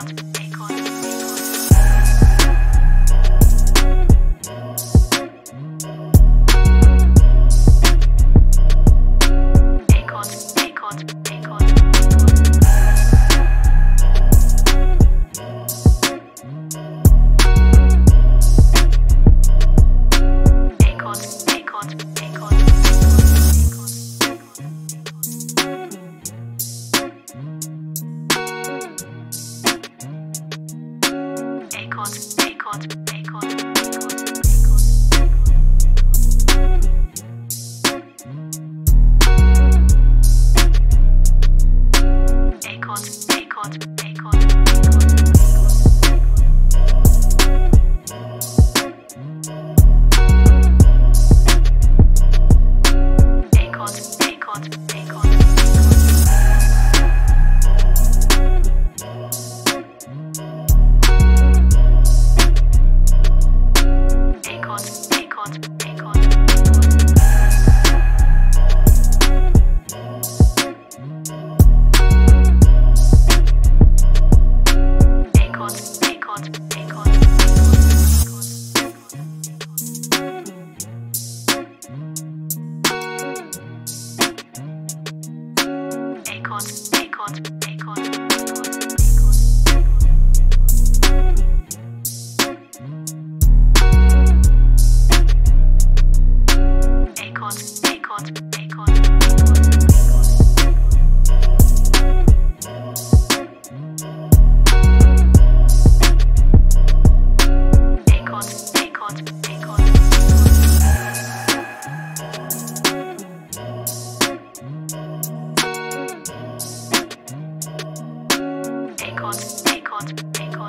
records, records. Records, records, records, Records. records, records, records. Records. Records.